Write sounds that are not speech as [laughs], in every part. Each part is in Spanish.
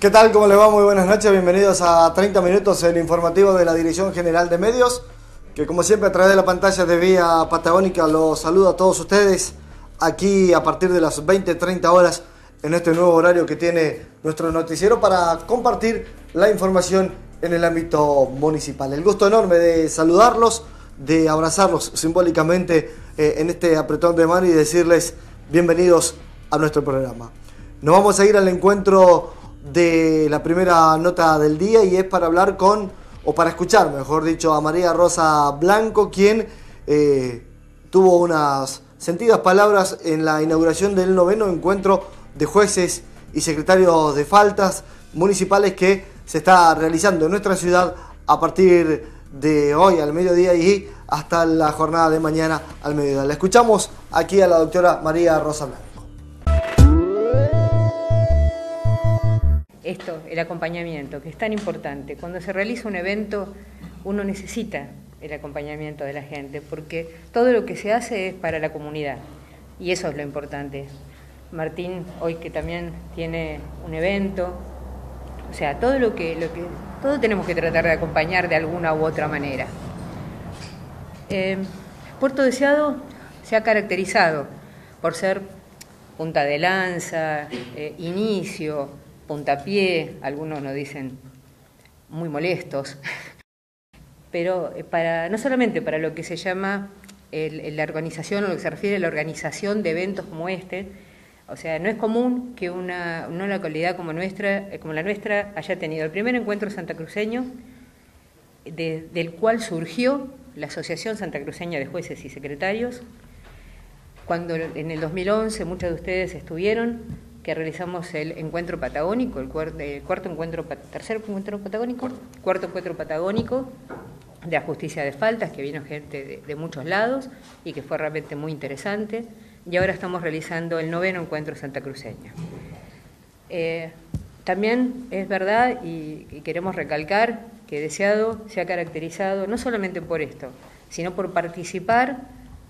¿Qué tal? ¿Cómo les va? Muy buenas noches. Bienvenidos a 30 minutos el informativo de la Dirección General de Medios, que como siempre a través de la pantalla de Vía Patagónica los saludo a todos ustedes aquí a partir de las 20, 30 horas en este nuevo horario que tiene nuestro noticiero para compartir la información en el ámbito municipal. El gusto enorme de saludarlos, de abrazarlos simbólicamente eh, en este apretón de mano y decirles bienvenidos a nuestro programa. Nos vamos a ir al encuentro de la primera nota del día y es para hablar con, o para escuchar, mejor dicho, a María Rosa Blanco, quien eh, tuvo unas sentidas palabras en la inauguración del noveno encuentro de jueces y secretarios de faltas municipales que se está realizando en nuestra ciudad a partir de hoy al mediodía y hasta la jornada de mañana al mediodía. La escuchamos aquí a la doctora María Rosa Blanco. Esto, el acompañamiento, que es tan importante. Cuando se realiza un evento, uno necesita el acompañamiento de la gente, porque todo lo que se hace es para la comunidad, y eso es lo importante. Martín, hoy que también tiene un evento, o sea, todo lo que, lo que todo tenemos que tratar de acompañar de alguna u otra manera. Eh, Puerto Deseado se ha caracterizado por ser punta de lanza, eh, inicio, puntapié, algunos nos dicen muy molestos, [laughs] pero eh, para, no solamente para lo que se llama la organización o lo que se refiere a la organización de eventos como este, o sea, no es común que una, una localidad como, nuestra, eh, como la nuestra haya tenido. El primer encuentro santacruceño, del cual surgió la Asociación Santacruceña de Jueces y Secretarios, cuando en el 2011 muchos de ustedes estuvieron, que realizamos el encuentro patagónico, el, cuarto encuentro, tercer encuentro patagónico, cuarto encuentro patagónico de la justicia de faltas, que vino gente de, muchos lados y que fue realmente muy interesante. Y ahora estamos realizando el noveno encuentro santacruceño. Eh, también es verdad y, y queremos recalcar que Deseado se ha caracterizado no solamente por esto, sino por participar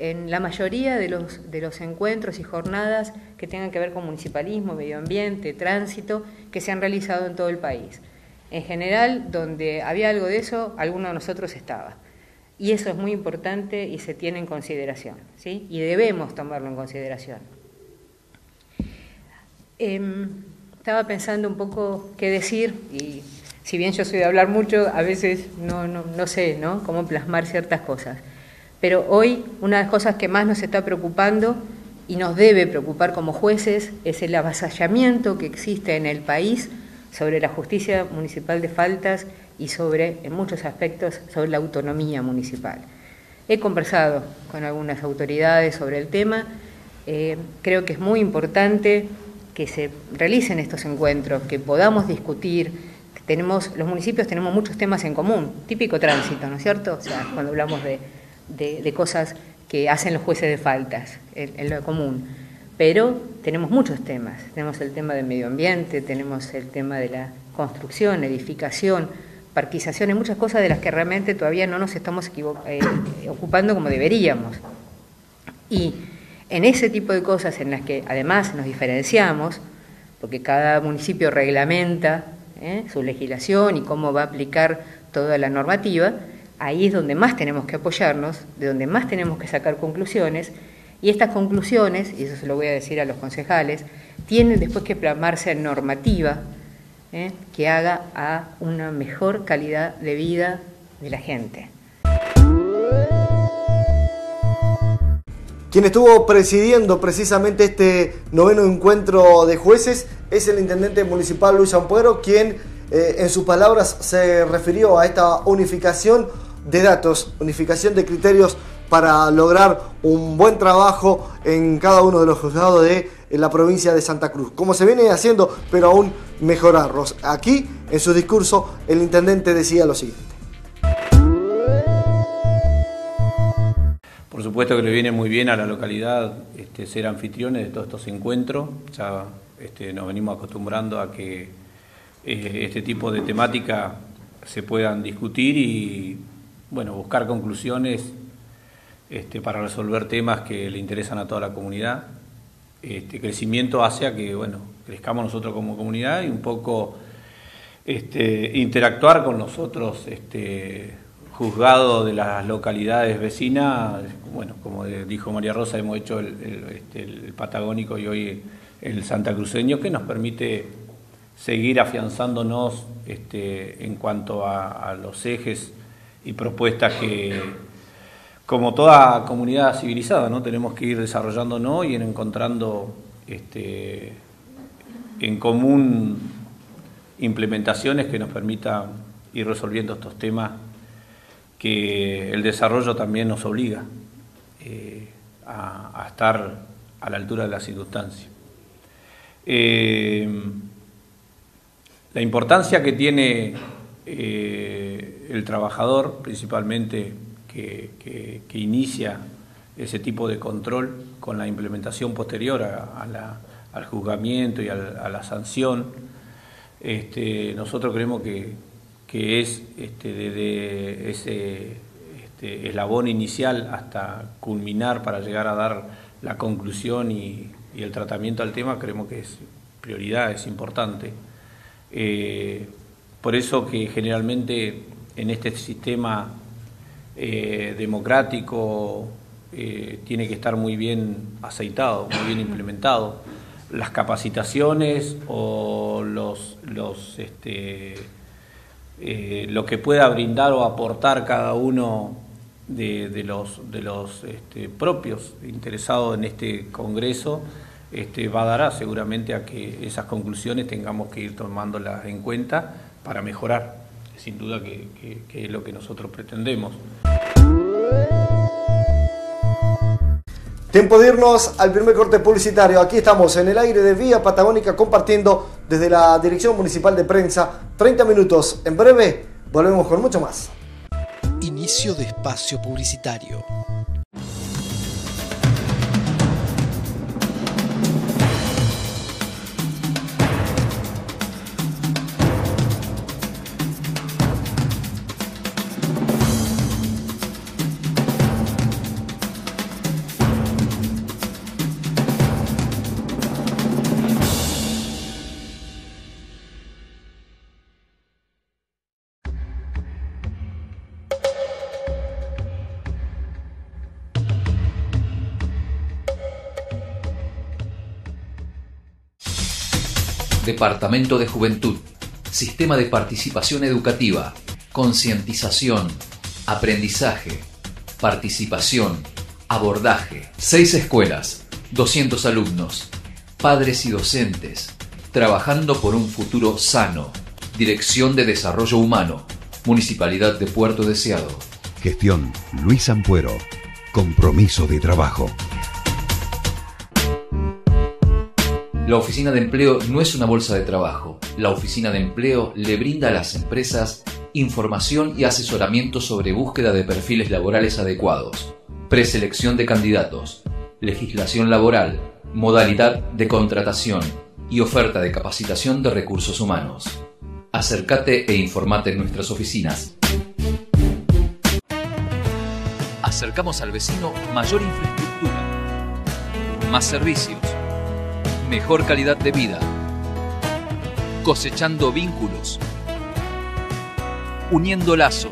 en la mayoría de los, de los encuentros y jornadas que tengan que ver con municipalismo, medio ambiente, tránsito, que se han realizado en todo el país. En general, donde había algo de eso, alguno de nosotros estaba. Y eso es muy importante y se tiene en consideración, ¿sí? Y debemos tomarlo en consideración. Em, estaba pensando un poco qué decir y si bien yo soy de hablar mucho, a veces no, no, no sé ¿no? cómo plasmar ciertas cosas. Pero hoy una de las cosas que más nos está preocupando y nos debe preocupar como jueces es el avasallamiento que existe en el país sobre la justicia municipal de faltas y sobre, en muchos aspectos, sobre la autonomía municipal. He conversado con algunas autoridades sobre el tema. Eh, creo que es muy importante que se realicen estos encuentros, que podamos discutir. Tenemos, los municipios tenemos muchos temas en común, típico tránsito, ¿no es cierto? O sea, cuando hablamos de de, cosas que hacen los jueces de faltas en, lo común. Pero tenemos muchos temas. Tenemos el tema del medio ambiente, tenemos el tema de la construcción, edificación, parquización, hay muchas cosas de las que realmente todavía no nos estamos eh, ocupando como deberíamos. Y en ese tipo de cosas en las que además nos diferenciamos, porque cada municipio reglamenta ¿eh? su legislación y cómo va a aplicar toda la normativa, ahí es donde más tenemos que apoyarnos, de donde más tenemos que sacar conclusiones, y estas conclusiones, y eso se lo voy a decir a los concejales, tienen después que plasmarse en normativa ¿eh? que haga a una mejor calidad de vida de la gente. Quien estuvo presidiendo precisamente este noveno encuentro de jueces es el intendente municipal Luis Ampuero, quien eh, en sus palabras se refirió a esta unificación de datos, unificación de criterios para lograr un buen trabajo en cada uno de los juzgados de la provincia de Santa Cruz, como se viene haciendo, pero aún mejorarlos. Aquí, en su discurso, el intendente decía lo siguiente. Por supuesto que le viene muy bien a la localidad este, ser anfitriones de todos estos encuentros. Ya este, nos venimos acostumbrando a que eh, este tipo de temática se puedan discutir y bueno, buscar conclusiones este, para resolver temas que le interesan a toda la comunidad. Este crecimiento hace a que bueno, crezcamos nosotros como comunidad y un poco este, interactuar con los otros este, juzgados de las localidades vecinas. Bueno, como dijo María Rosa, hemos hecho el, patagónico y hoy el santacruceño, que nos permite seguir afianzándonos en cuanto a, los ejes y propuestas que, como toda comunidad civilizada, ¿no? tenemos que ir desarrollándonos y ir encontrando este, en común implementaciones que nos permitan ir resolviendo estos temas que el desarrollo también nos obliga eh, a, estar a la altura de las circunstancias. Eh, la importancia que tiene eh, el trabajador, principalmente que, inicia ese tipo de control con la implementación posterior al juzgamiento y a la sanción, este, nosotros creemos que, es este, desde ese este, eslabón inicial hasta culminar para llegar a dar la conclusión y, el tratamiento al tema, creemos que es prioridad, es importante. Eh, por eso que generalmente en este sistema eh, democrático eh, tiene que estar muy bien aceitado, muy bien implementado las capacitaciones o los, los este, eh, lo que pueda brindar o aportar cada uno de, los, de los este, propios interesados en este congreso este, va a dar seguramente a que esas conclusiones tengamos que ir tomándolas en cuenta para mejorar. Sin duda que es lo que nosotros pretendemos. Tiempo de irnos al primer corte publicitario. Aquí estamos en el aire de Vía Patagónica compartiendo desde la Dirección Municipal de Prensa 30 minutos. En breve volvemos con mucho más. Inicio de espacio publicitario. Departamento de Juventud, Sistema de Participación Educativa, Concientización, Aprendizaje, Participación, Abordaje. Seis escuelas, 200 alumnos, padres y docentes, trabajando por un futuro sano. Dirección de Desarrollo Humano, Municipalidad de Puerto Deseado. Gestión Luis Ampuero. Compromiso de trabajo. La oficina de empleo no es una bolsa de trabajo. La oficina de empleo le brinda a las empresas información y asesoramiento sobre búsqueda de perfiles laborales adecuados, preselección de candidatos, legislación laboral, modalidad de contratación y oferta de capacitación de recursos humanos. Acércate e informate en nuestras oficinas. Acercamos al vecino mayor infraestructura, más servicios mejor calidad de vida, cosechando vínculos, uniendo lazos